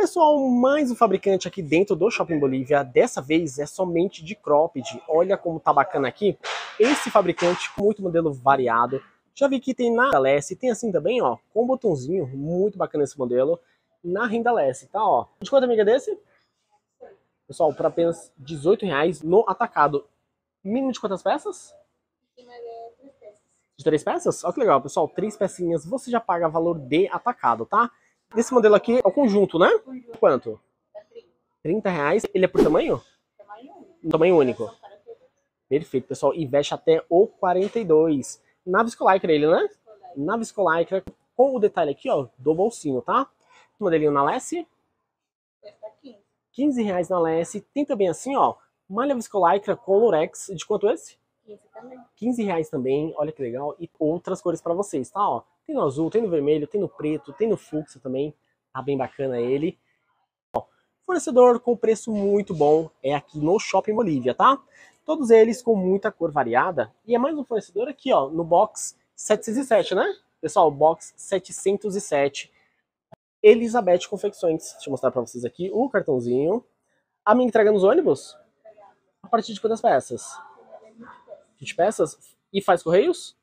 Pessoal, mais um fabricante aqui dentro do Shopping Bolívia. Dessa vez é somente de cropped. Olha como tá bacana aqui. Esse fabricante com muito modelo variado. Já vi que tem na Leste, tem assim também, ó, com botãozinho. Muito bacana esse modelo. Na renda Leste, tá, ó. De quanto amiga desse? Pessoal, por apenas R$18,00 no atacado. Mínimo de quantas peças? De três peças? Olha que legal, pessoal. Três pecinhas, você já paga valor de atacado, tá? Esse modelo aqui é o conjunto, né? Quanto? 30 reais. Ele é por tamanho? Tamanho Tamanho único. Perfeito, pessoal. E veste até o 42. Na viscolaicra ele, né? Na viscolaicra, com o detalhe aqui, ó, do bolsinho, tá? Modelinho na Lesse. 15 reais na Lesse. Tem também assim, ó, malha viscolaicra com lurex. De quanto esse? 15 também. 15 reais também. Olha que legal. E outras cores para vocês, tá? Ó, tem no azul, tem no vermelho, tem no preto, tem no fluxo também. Tá bem bacana ele. Ó, fornecedor com preço muito bom é aqui no Shopping Bolívia, tá? Todos eles com muita cor variada. E é mais um fornecedor aqui, ó, no box 707, né? Pessoal, box 707. Elizabeth Confecções. Deixa eu mostrar para vocês aqui o cartãozinho. A minha entrega nos ônibus? A partir de quantas peças? 20 peças? E faz correios?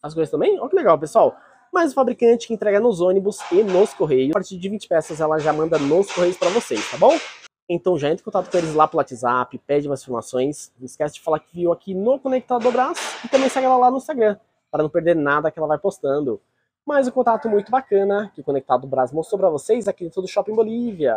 Faz correios também? Olha que legal, pessoal mas o fabricante que entrega nos ônibus e nos correios. A partir de 20 peças ela já manda nos correios para vocês, tá bom? Então já entre em contato com eles lá pelo WhatsApp, pede mais informações. Não esquece de falar que viu aqui no Conectado do Brás e também segue ela lá no Instagram, para não perder nada que ela vai postando. Mais um contato muito bacana que o Conectado do Brás mostrou para vocês aqui dentro do Shopping Bolívia.